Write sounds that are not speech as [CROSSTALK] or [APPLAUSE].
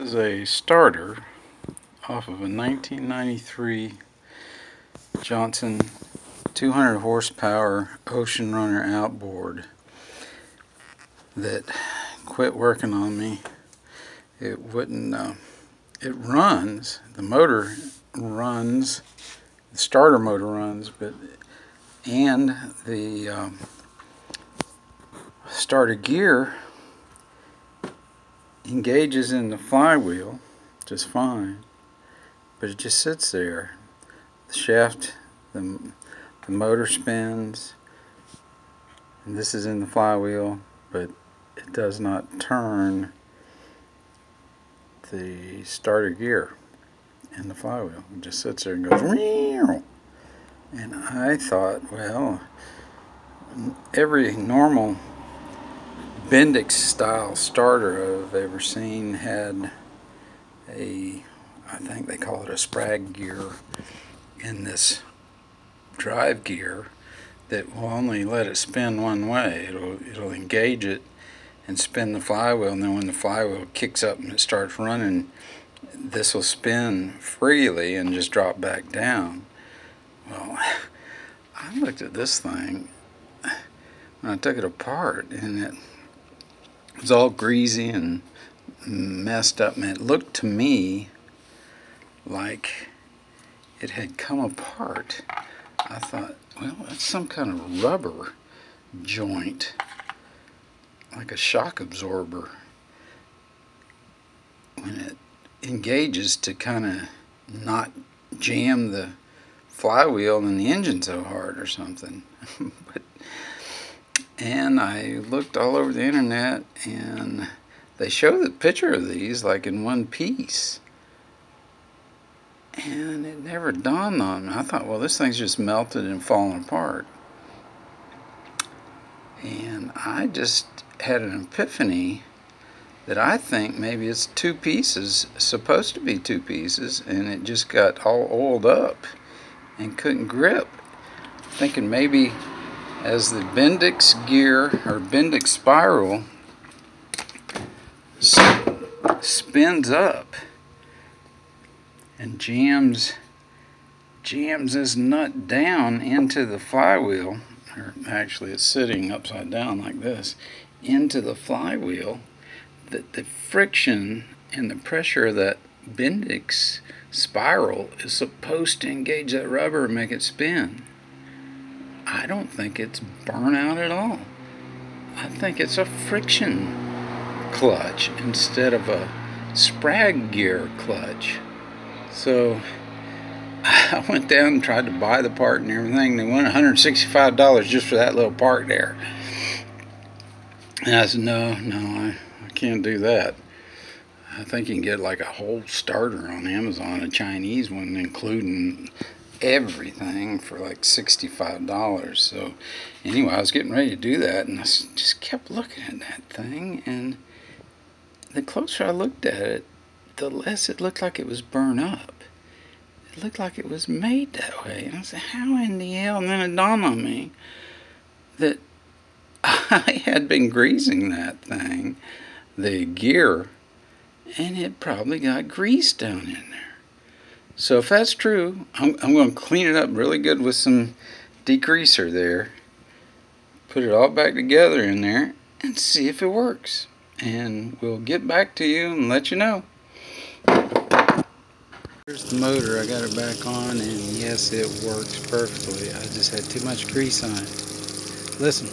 This is a starter off of a 1993 Johnson 200 horsepower Ocean Runner outboard that quit working on me. It wouldn't, uh, it runs, the motor runs, the starter motor runs, but, and the um, starter gear engages in the flywheel just fine, but it just sits there. The shaft, the, the motor spins, and this is in the flywheel, but it does not turn the starter gear in the flywheel. It just sits there and goes, Meow. and I thought, well, every normal Bendix style starter I've ever seen had a, I think they call it a sprag gear in this drive gear that will only let it spin one way. It'll, it'll engage it and spin the flywheel and then when the flywheel kicks up and it starts running this will spin freely and just drop back down. Well, [LAUGHS] I looked at this thing and I took it apart and it it was all greasy and messed up and it looked to me like it had come apart. I thought, well, that's some kind of rubber joint, like a shock absorber. When it engages to kind of not jam the flywheel and the engine so hard or something. [LAUGHS] but and I looked all over the internet and they show the picture of these like in one piece. And it never dawned on me. I thought well this thing's just melted and fallen apart. And I just had an epiphany that I think maybe it's two pieces supposed to be two pieces and it just got all oiled up and couldn't grip thinking maybe as the Bendix gear or Bendix spiral spins up and jams jams this nut down into the flywheel or actually it's sitting upside down like this into the flywheel that the friction and the pressure that Bendix spiral is supposed to engage that rubber and make it spin I don't think it's burnout at all. I think it's a friction clutch instead of a sprag gear clutch. So [LAUGHS] I went down and tried to buy the part and everything. They went $165 just for that little part there. And I said, no, no, I, I can't do that. I think you can get like a whole starter on Amazon, a Chinese one, including everything for like $65. So anyway, I was getting ready to do that and I just kept looking at that thing and the closer I looked at it, the less it looked like it was burned up. It looked like it was made that way. And I said, how in the hell? And then it dawned on me that [LAUGHS] I had been greasing that thing, the gear, and it probably got grease down in there. So if that's true, I'm, I'm going to clean it up really good with some degreaser there. Put it all back together in there and see if it works. And we'll get back to you and let you know. Here's the motor. I got it back on and yes, it works perfectly. I just had too much grease on it. Listen.